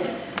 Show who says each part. Speaker 1: Yeah.